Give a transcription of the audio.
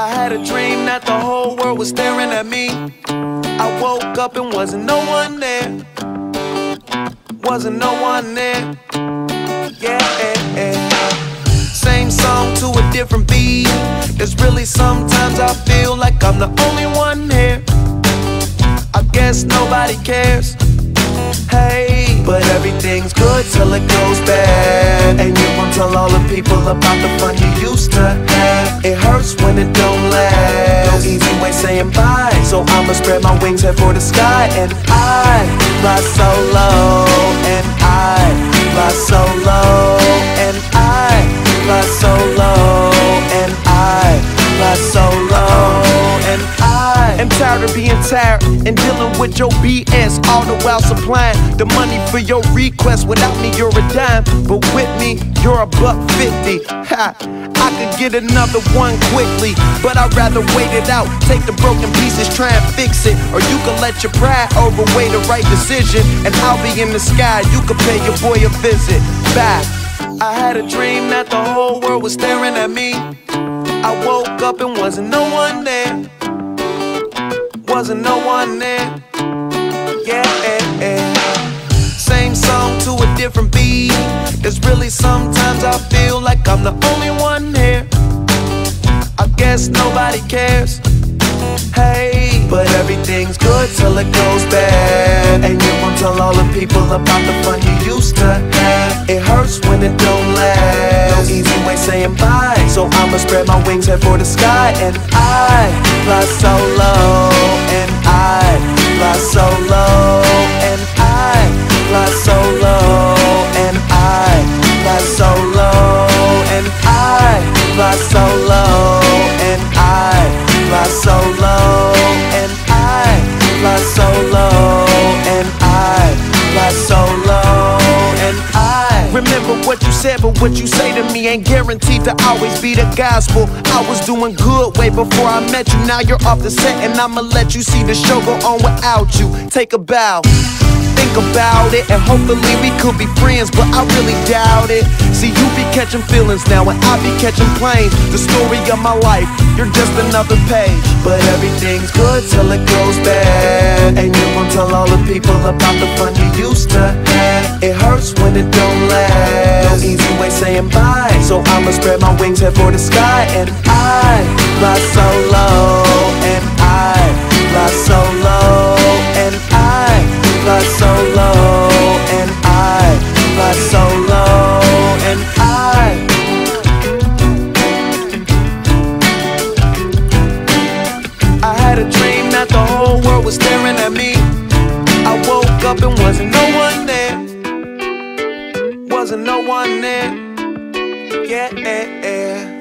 I had a dream that the whole world was staring at me. I woke up and wasn't no one there. Wasn't no one there. Yeah. Same song to a different beat. It's really sometimes I feel like I'm the only one here. I guess nobody cares. Hey, but everything's good till it goes bad. And you won't tell all the people about the fun you used to have. It hurts when it don't last. No easy way saying bye. So I'ma spread my wings, head for the sky. And I fly so low. And I fly so low. And I fly so low. And I fly so low. And I am tired of being tired and dealing with your BS all the while supplying the money for your request. Without me, you're a dime, but with me, you're a buck fifty. Ha! I could get another one quickly, but I'd rather wait it out. Take the broken pieces, try and fix it, or you can let your pride overweigh the right decision. And I'll be in the sky. You can pay your boy a visit. Bye. I had a dream that the whole world was staring at me. I woke up and wasn't no one there. Wasn't no one there. Yeah. Same song to a different beat. It's really sometimes I feel like I'm the only one here. I guess nobody cares. Hey, but everything's good till it goes bad. And you won't tell all the people about the fun you used to have. It hurts when it don't last. No easy way saying bye. So I'ma spread my wings, head for the sky. And I fly so And I fly so low. And I fly so low. And I fly so low. And I remember what you said, but what you say to me ain't guaranteed to always be the gospel. I was doing good way before I met you. Now you're off the set, and I'ma let you see the show go on without you. Take a bow think about it, and hopefully we could be friends, but I really doubt it. See, you be catching feelings now, and I be catching planes. The story of my life, you're just another page. But everything's good till it goes bad, and you won't tell all the people about the fun you used to have. It hurts when it don't last. No easy way saying bye, so I'ma spread my wings, head for the sky, and I fly so wasn't no one there. Wasn't no one there. Yeah.